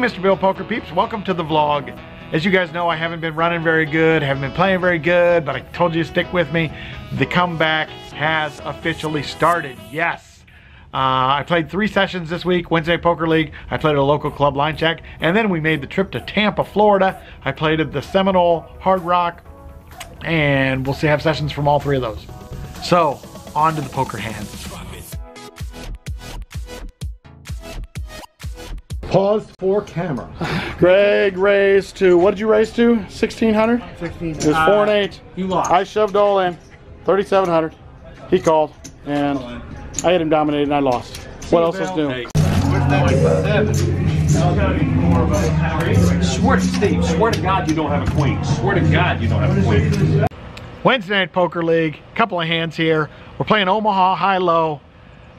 Mr. Bill Poker Peeps, welcome to the vlog. As you guys know, I haven't been running very good, haven't been playing very good, but I told you to stick with me. The comeback has officially started, yes. Uh, I played three sessions this week, Wednesday Poker League. I played at a local club line check, and then we made the trip to Tampa, Florida. I played at the Seminole Hard Rock, and we'll see have sessions from all three of those. So, on to the poker hands. Pause for camera. Greg raised to, what did you raise to? 1600? 16. It was 4 and 8. You lost. I shoved all in. 3700. He called. And I had him dominated and I lost. What else is new? Swear to Steve, swear to God you don't have a queen. Swear to God you don't have a queen. Wednesday Night Poker League, couple of hands here. We're playing Omaha high-low.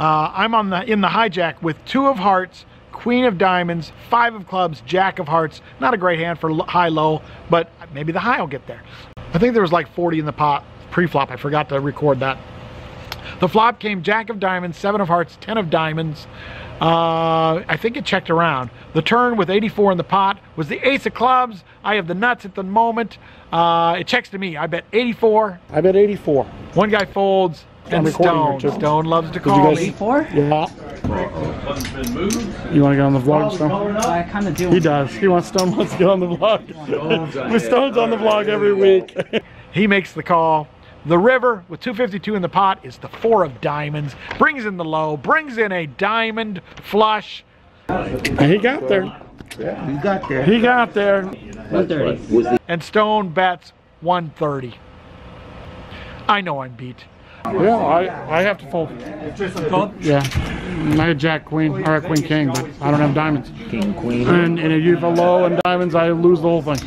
Uh, I'm on the in the hijack with two of hearts, queen of diamonds, five of clubs, jack of hearts. Not a great hand for high-low, but maybe the high will get there. I think there was like 40 in the pot pre-flop. I forgot to record that. The flop came jack of diamonds, seven of hearts, 10 of diamonds. Uh, I think it checked around. The turn with 84 in the pot was the ace of clubs. I have the nuts at the moment. Uh, it checks to me. I bet 84. I bet 84. One guy folds. I'm And recording Stone. here. Stone loves to you call guys- me. Four? Yeah. You want to get on the vlog, Stone? I kind of do. He does. He wants Stone wants to get on the vlog. With Stone's on the vlog every week. He makes the call. The river with 252 in the pot is the four of diamonds. Brings in the low. Brings in a diamond flush. and he got there. Yeah, he got there. He got there. 130. And Stone bets 130. I know I'm beat. Yeah, I, I have to fold. Yeah. I had Jack Queen, or a Queen King, but I don't have diamonds. King, queen. And, and if you have a low and diamonds, I lose the whole thing.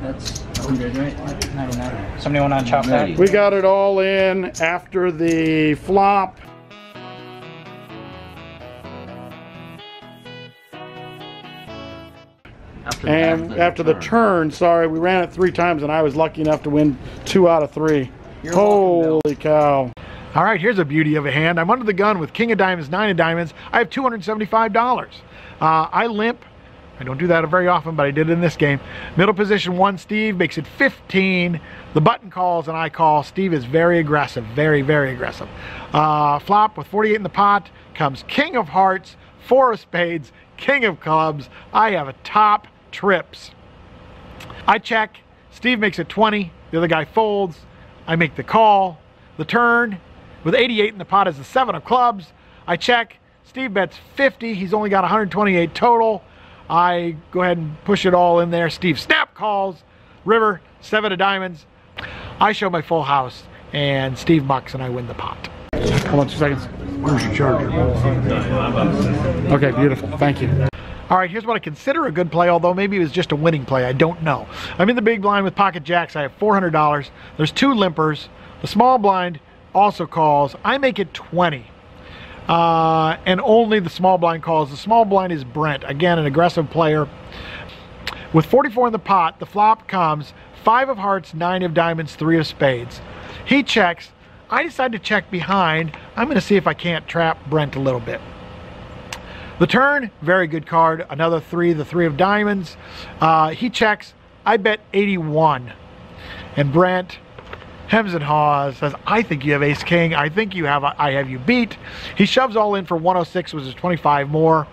That's 100, right? 99. Somebody want to chop that? We got it all in after the flop. And after the turn, sorry, we ran it three times and I was lucky enough to win two out of three. Holy cow. All right, here's a beauty of a hand. I'm under the gun with king of diamonds, nine of diamonds. I have $275. Uh, I limp. I don't do that very often, but I did it in this game. Middle position one, Steve makes it 15. The button calls and I call. Steve is very aggressive, very, very aggressive. Uh, flop with 48 in the pot comes king of hearts, four of spades, king of clubs. I have a top trips. I check. Steve makes it 20. The other guy folds. I make the call. The turn with 88 in the pot is the seven of clubs. I check. Steve bets 50. He's only got 128 total. I go ahead and push it all in there. Steve snap calls. River, seven of diamonds. I show my full house and Steve mucks and I win the pot. Hold on two seconds. Where's your charger? Okay, beautiful. Thank you. All right, here's what I consider a good play, although maybe it was just a winning play. I don't know. I'm in the big blind with pocket jacks. I have $400. There's two limpers. The small blind also calls. I make it 20. Uh, and only the small blind calls. The small blind is Brent. Again, an aggressive player. With 44 in the pot, the flop comes five of hearts, nine of diamonds, three of spades. He checks. I decide to check behind. I'm going to see if I can't trap Brent a little bit. The turn, very good card. Another three, the three of diamonds. Uh, he checks. I bet 81. And Brent hems and haws says, I think you have ace king. I think you have, I have you beat. He shoves all in for 106, which is 25 more.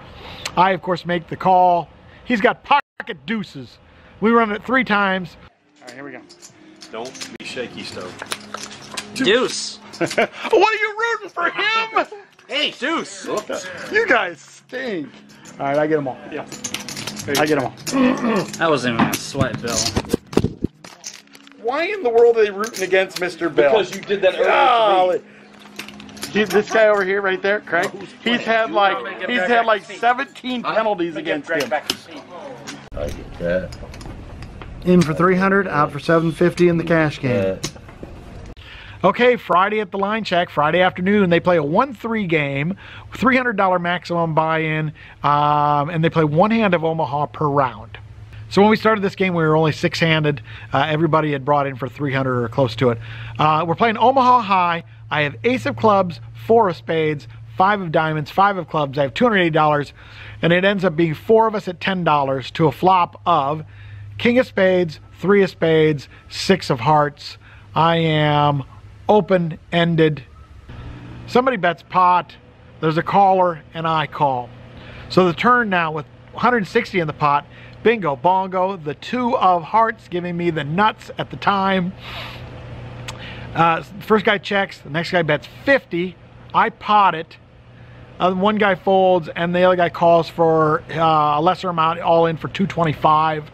I, of course, make the call. He's got pocket deuces. We run it three times. All right, here we go. Don't be shaky, Stone. Deuce. what are you rooting for him? Hey, Deuce! You guys stink. All right, I get them all. Yeah. I get them all. That wasn't even a sweat, Bill. Why in the world are they rooting against Mr. Bill? Because you did that earlier Golly. He- this guy over here, right there, Craig. He's had like he's had like 17 penalties against him. I get that. In for 300, out for 750 in the cash game. Okay, Friday at the line check, Friday afternoon, they play a 1 3 game, $300 maximum buy in, um, and they play one hand of Omaha per round. So when we started this game, we were only six handed. Uh, everybody had brought in for 300 or close to it. Uh, we're playing Omaha High. I have ace of clubs, four of spades, five of diamonds, five of clubs. I have $280, and it ends up being four of us at $10 to a flop of king of spades, three of spades, six of hearts. I am open ended. Somebody bets pot, there's a caller, and I call. So the turn now with 160 in the pot, bingo, bongo, the two of hearts giving me the nuts at the time. Uh, first guy checks, the next guy bets 50. I pot it. Uh, one guy folds, and the other guy calls for uh, a lesser amount, all in for 225.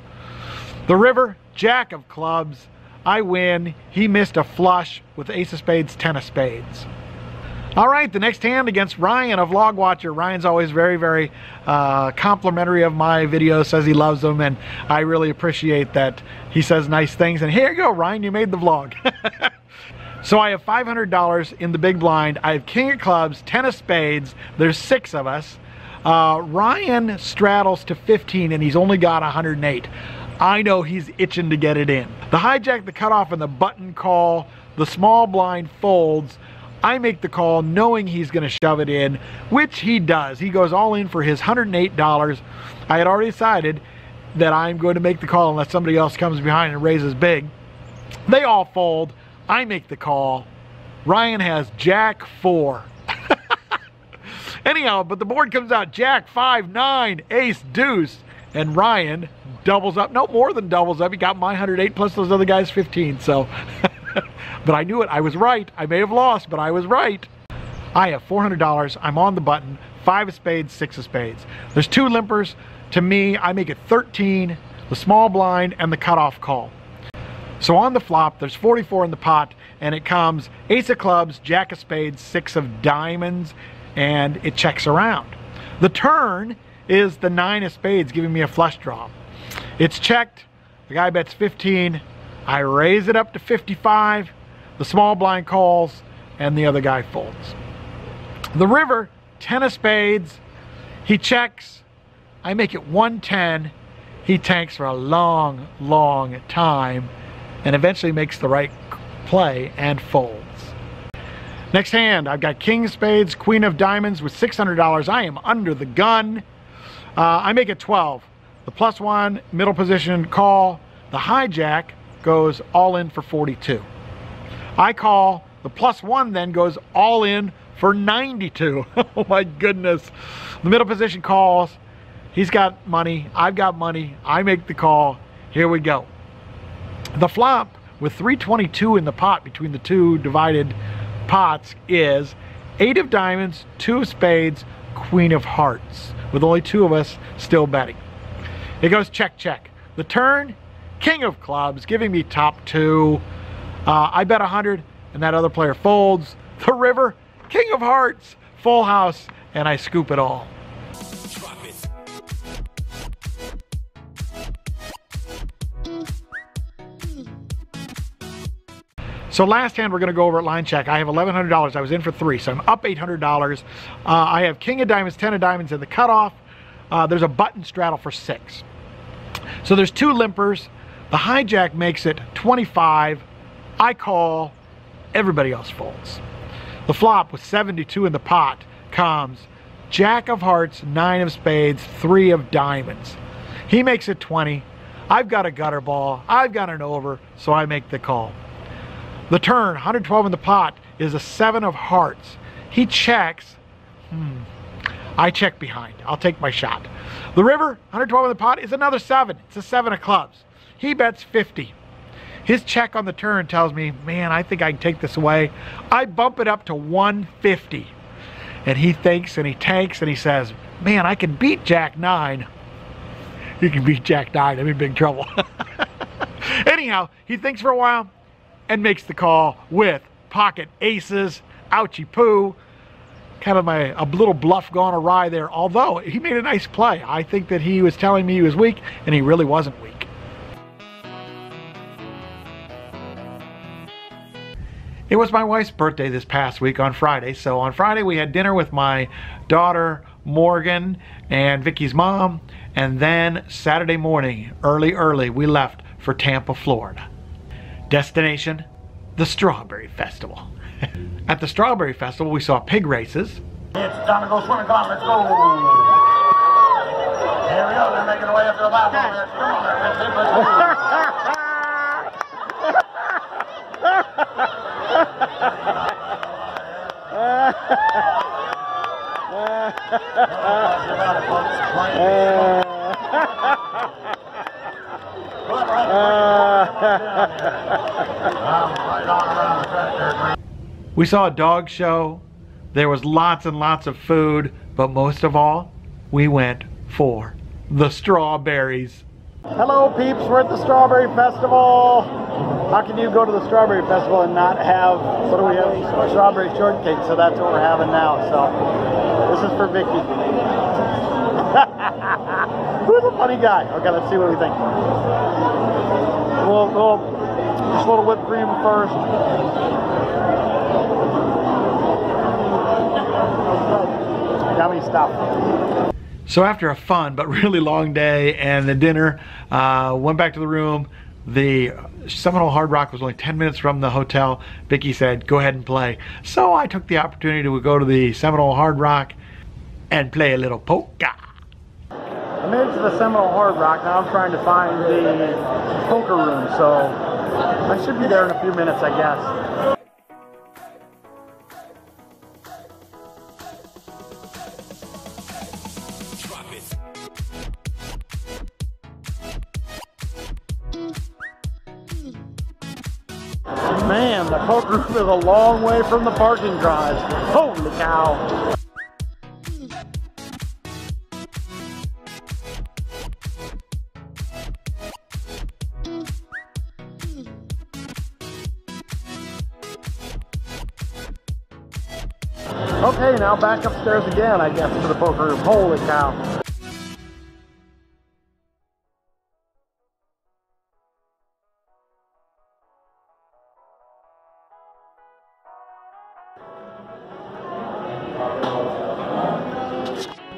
The river, jack of clubs. I win. He missed a flush with ace of spades, ten of spades. All right, the next hand against Ryan, of vlog watcher. Ryan's always very, very uh, complimentary of my videos, says he loves them, and I really appreciate that he says nice things. And here you go, Ryan, you made the vlog. so I have $500 in the big blind. I have king of clubs, 10 of spades. There's six of us. Uh, Ryan straddles to 15, and he's only got 108. I know he's itching to get it in. The hijack, the cutoff, and the button call, the small blind folds. I make the call knowing he's going to shove it in, which he does. He goes all in for his $108. I had already decided that I'm going to make the call unless somebody else comes behind and raises big. They all fold. I make the call. Ryan has Jack 4. Anyhow, but the board comes out Jack 5, 9, Ace, Deuce, and Ryan doubles up. No, more than doubles up. He got my 108 plus those other guys 15. So. but I knew it. I was right. I may have lost, but I was right. I have $400. I'm on the button. Five of spades, six of spades. There's two limpers. To me, I make it 13, the small blind, and the cutoff call. So on the flop, there's 44 in the pot, and it comes ace of clubs, jack of spades, six of diamonds, and it checks around. The turn is the nine of spades, giving me a flush draw. It's checked. The guy bets 15. I raise it up to 55. The small blind calls and the other guy folds. The river, 10 of spades. He checks. I make it 110. He tanks for a long, long time and eventually makes the right play and folds. Next hand, I've got king of spades, queen of diamonds with $600. I am under the gun. Uh, I make it 12. The plus one, middle position call. The hijack goes all in for 42. I call, the plus one then goes all in for 92. oh my goodness. The middle position calls. He's got money. I've got money. I make the call. Here we go. The flop with 322 in the pot between the two divided pots is eight of diamonds, two of spades, queen of hearts, with only two of us still betting. It goes check, check. The turn, king of clubs, giving me top two. Uh, I bet 100 and that other player folds. The river, king of hearts, full house, and I scoop it all. So last hand, we're going to go over at line check. I have $1,100. I was in for three, so I'm up $800. Uh, I have king of diamonds, 10 of diamonds in the cutoff. Uh, there's a button straddle for six. So there's two limpers. The hijack makes it 25. I call. Everybody else folds. The flop with 72 in the pot comes Jack of hearts, nine of spades, three of diamonds. He makes it 20. I've got a gutter ball. I've got an over, so I make the call. The turn, 112 in the pot, is a seven of hearts. He checks. Hmm. I check behind. I'll take my shot. The river, 112 in the pot, is another seven. It's a seven of clubs. He bets 50. His check on the turn tells me, man, I think I can take this away. I bump it up to 150. And he thinks and he tanks and he says, man, I can beat Jack 9. You can beat Jack 9. I'm in big trouble. Anyhow, he thinks for a while and makes the call with pocket aces, ouchie poo. Kind of my a little bluff gone awry there, although he made a nice play. I think that he was telling me he was weak, and he really wasn't weak. It was my wife's birthday this past week on Friday. So on Friday we had dinner with my daughter Morgan and Vicky's mom. And then Saturday morning, early, early, we left for Tampa, Florida. Destination, the Strawberry Festival. At the Strawberry Festival, we saw pig races, It's time to go swimming. Come on, let's go. Here we go. They're making their way up to the bathroom. there. Come on. Let's, let's We saw a dog show. There was lots and lots of food, but most of all, we went for the strawberries. Hello, peeps. We're at the Strawberry Festival. How can you go to the Strawberry Festival and not have, what do we have? Strawberry shortcake. So that's what we're having now. So this is for Vicky. Who's a funny guy? Okay, let's see what we think. We'll, we'll a little whipped cream first. Yummy stuff. So after a fun but really long day and the dinner, uh, went back to the room. The Seminole Hard Rock was only 10 minutes from the hotel. Vicky said, go ahead and play. So I took the opportunity to go to the Seminole Hard Rock and play a little polka. I made it to the Seminole Hard Rock. Now I'm trying to find the poker room, so I should be there in a few minutes, I guess. Man, the poker room is a long way from the parking garage. Holy cow. Okay, now back upstairs again, I guess, to the poker room. Holy cow.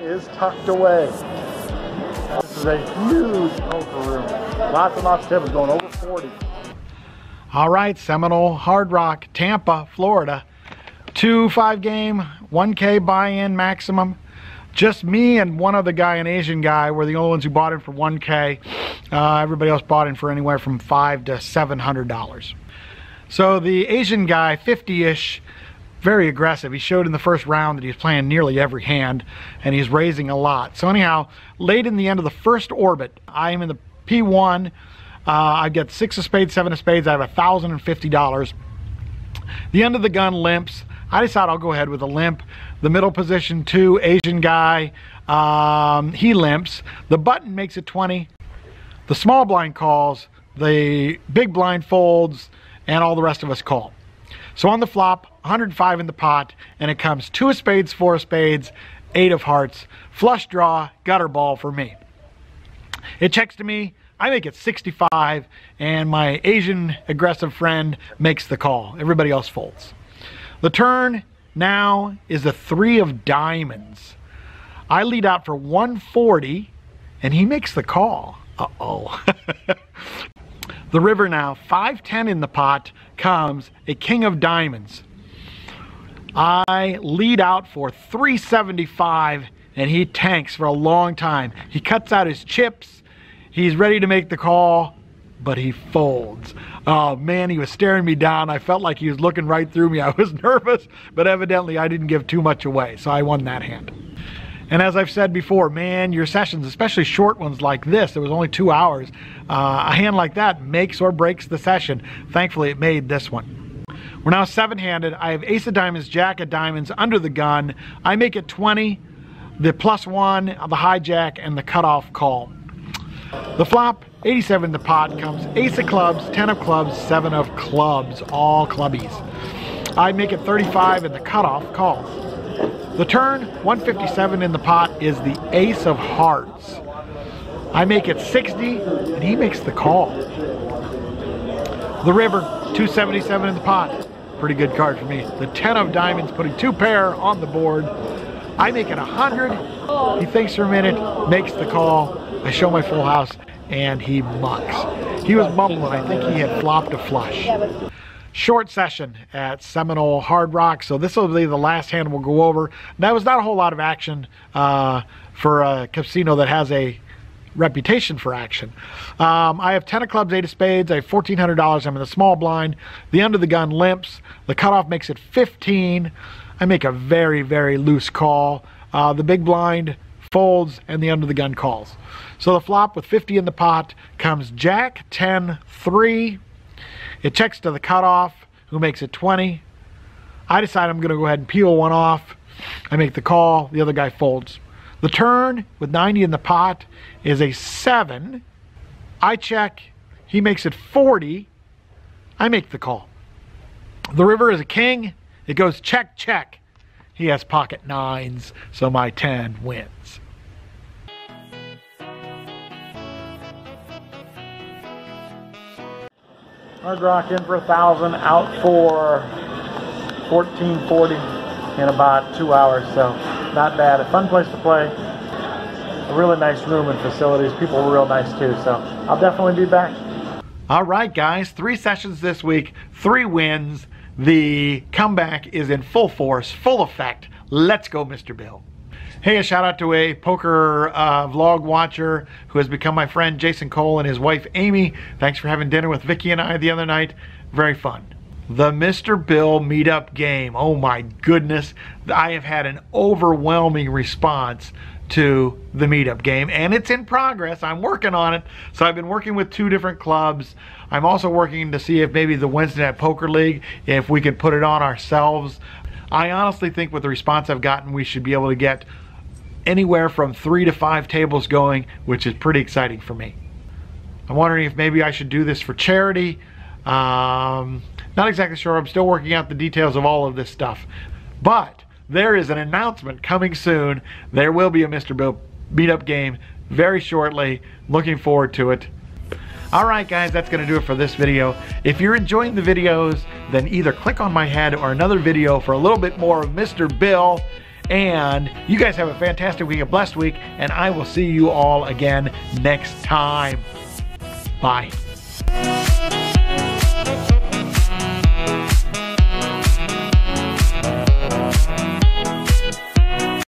Is tucked away. This is a huge poker room. Lots and lots of tables going over 40. All right, Seminole Hard Rock, Tampa, Florida. Two five game, 1K buy in maximum. Just me and one other guy, an Asian guy, were the only ones who bought in for 1K. Uh, everybody else bought in for anywhere from five to $700. So the Asian guy, 50 ish, very aggressive. He showed in the first round that he's playing nearly every hand and he's raising a lot. So, anyhow, late in the end of the first orbit, I am in the P1. Uh, I get six of spades, seven of spades. I have a $1,050. The under the gun limps. I decide I'll go ahead with a limp. The middle position, two, Asian guy, um, he limps. The button makes it 20. The small blind calls. The big blind folds. And all the rest of us call. So on the flop, 105 in the pot, and it comes two of spades, four of spades, eight of hearts, flush draw, gutter ball for me. It checks to me, I make it 65, and my Asian aggressive friend makes the call. Everybody else folds. The turn now is the three of diamonds. I lead out for 140, and he makes the call. Uh-oh. the river now, 510 in the pot, comes a king of diamonds. I lead out for 375 and he tanks for a long time. He cuts out his chips. He's ready to make the call, but he folds. Oh man, he was staring me down. I felt like he was looking right through me. I was nervous, but evidently I didn't give too much away, so I won that hand. And as I've said before, man, your sessions, especially short ones like this, it was only two hours, uh, a hand like that makes or breaks the session. Thankfully, it made this one. We're now seven-handed. I have ace of diamonds, jack of diamonds under the gun. I make it 20, the plus one, the hijack, and the cutoff call. The flop, 87 the pot, comes ace of clubs, 10 of clubs, 7 of clubs, all clubbies. I make it 35 and the cutoff call. The turn, 157 in the pot, is the ace of hearts. I make it 60 and he makes the call. The river, 277 in the pot. Pretty good card for me. The 10 of diamonds putting two pair on the board. I make it 100. He thinks for a minute, makes the call. I show my full house and he mucks. He was mumbling. I think he had flopped a flush. short session at Seminole Hard Rock. So this will be the last hand we'll go over. That was not a whole lot of action uh, for a casino that has a reputation for action. Um, I have 10 of clubs, 8 of spades. I have $1,400. I'm in the small blind. The under the gun limps. The cutoff makes it 15. I make a very, very loose call. Uh, the big blind folds and the under the gun calls. So the flop with 50 in the pot comes Jack 10 3. It checks to the cutoff, who makes it 20. I decide I'm going to go ahead and peel one off. I make the call, the other guy folds. The turn with 90 in the pot is a 7. I check, he makes it 40. I make the call. The river is a king. It goes check, check. He has pocket nines, so my 10 wins. Hard Rock in for a thousand, out for fourteen forty in about two hours. So not bad. A fun place to play. A really nice room and facilities. People were real nice too. So I'll definitely be back. All right, guys, three sessions this week, three wins. The comeback is in full force, full effect. Let's go, Mr. Bill. Hey, a shout out to a poker uh, vlog watcher who has become my friend, Jason Cole, and his wife, Amy. Thanks for having dinner with Vicky and I the other night. Very fun. The Mr. Bill meetup game. Oh my goodness. I have had an overwhelming response to the meetup game and it's in progress. I'm working on it. So I've been working with two different clubs. I'm also working to see if maybe the Wednesday Night Poker League, if we could put it on ourselves. I honestly think with the response I've gotten, we should be able to get anywhere from three to five tables going, which is pretty exciting for me. I'm wondering if maybe I should do this for charity. Um, not exactly sure. I'm still working out the details of all of this stuff. But there is an announcement coming soon. There will be a Mr. Bill meetup game very shortly. Looking forward to it. All right, guys, that's going to do it for this video. If you're enjoying the videos, then either click on my head or another video for a little bit more of Mr. Bill. And you guys have a fantastic week, a blessed week, and I will see you all again next time. Bye.